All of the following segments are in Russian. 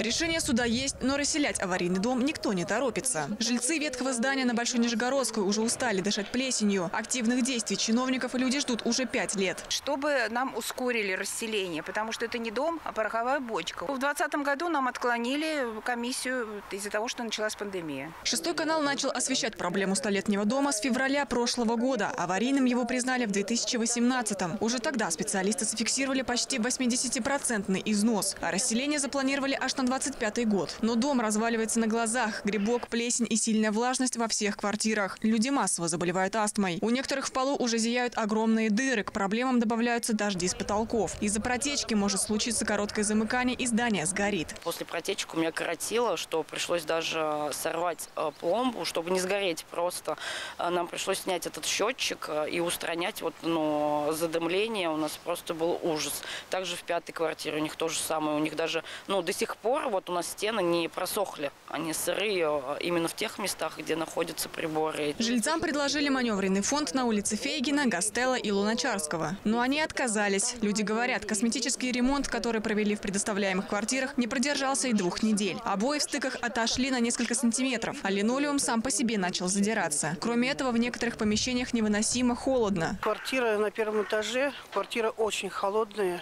Решение суда есть, но расселять аварийный дом никто не торопится. Жильцы ветхого здания на Большой Нижегородской уже устали дышать плесенью. Активных действий чиновников и люди ждут уже пять лет. чтобы нам ускорили расселение, потому что это не дом, а пороховая бочка. В 2020 году нам отклонили комиссию из-за того, что началась пандемия. Шестой канал начал освещать проблему столетнего дома с февраля прошлого года. Аварийным его признали в 2018-м. Уже тогда специалисты зафиксировали почти 80-процентный износ, а расселение запланировали аж на 25 год. Но дом разваливается на глазах. Грибок, плесень и сильная влажность во всех квартирах. Люди массово заболевают астмой. У некоторых в полу уже зияют огромные дыры. К проблемам добавляются дожди с потолков. Из-за протечки может случиться короткое замыкание и здание сгорит. После протечек у меня коротило, что пришлось даже сорвать э, пломбу, чтобы не сгореть просто. Э, Нам пришлось снять этот счетчик э, и устранять вот, ну, задымление. У нас просто был ужас. Также в пятой квартире у них то же самое. У них даже, ну, до сих пор вот у нас стены не просохли. Они сырые э, именно в тех местах, где находятся приборы. Жильцам предложили маневренный фонд на улице Фейгина, Гастелла и Луначарского. Но они отказались. Люди говорят, косметический ремонт, который провели в предоставляемых квартирах, не продержался и двух недель. Обои в стыках отошли на несколько сантиметров, а линолеум сам по себе начал задираться. Кроме этого, в некоторых помещениях невыносимо холодно. Квартира на первом этаже. Квартира очень холодная.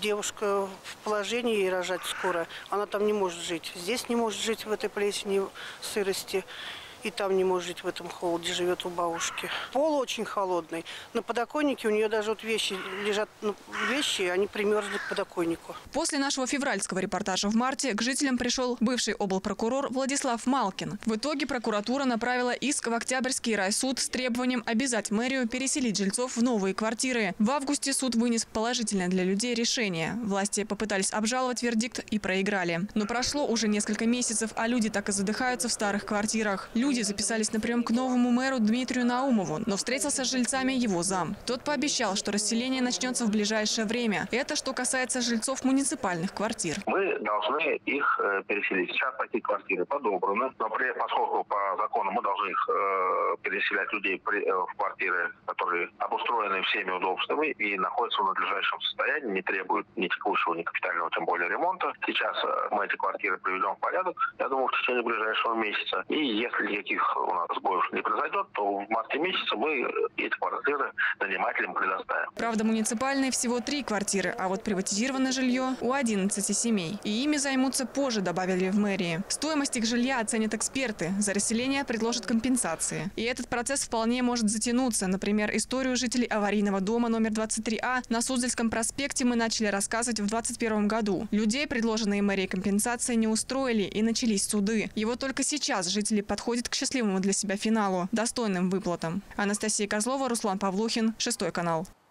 Девушка в положении ей рожать скоро. Она там не может жить. Здесь не может жить в этой плесени, сырости. И там не может жить в этом холоде, живет у бабушки. Пол очень холодный. На подоконнике у нее даже вот вещи лежат, ну, вещи, они примерзли к подоконнику. После нашего февральского репортажа в марте к жителям пришел бывший облпрокурор Владислав Малкин. В итоге прокуратура направила иск в Октябрьский райсуд с требованием обязать мэрию переселить жильцов в новые квартиры. В августе суд вынес положительное для людей решение. Власти попытались обжаловать вердикт и проиграли. Но прошло уже несколько месяцев, а люди так и задыхаются в старых квартирах. Люди записались на прием к новому мэру Дмитрию Наумову, но встретился с жильцами его зам. Тот пообещал, что расселение начнется в ближайшее время. Это что касается жильцов муниципальных квартир. мы должны их э, переселить. Сейчас такие квартиры подобраны, но при, поскольку по закону мы должны их э, переселять людей при- э, в квартиры, которые обустроены всеми удобствами и находятся в надлежащем состоянии, не требуют ни текущего, ни капитального, тем более ремонта. Сейчас э, мы эти квартиры приведем в порядок, я думаю, в течение ближайшего месяца. И если никаких у нас сбоев не произойдет, то в марте месяце мы эти квартиры нанимателям предоставим. Правда, муниципальные всего три квартиры, а вот приватизированное жилье у 11 семей. И ими займутся позже, добавили в мэрии. Стоимость их жилья оценят эксперты. За расселение предложат компенсации. И этот процесс вполне может затянуться. Например, историю жителей аварийного дома номер 23А на Суздальском проспекте мы начали рассказывать в 2021 году. Людей, предложенные мэрией компенсации, не устроили и начались суды. Вот только сейчас жители подходят к счастливому для себя финалу – достойным выплатам. Анастасия Козлова, Руслан Павлухин, Шестой канал.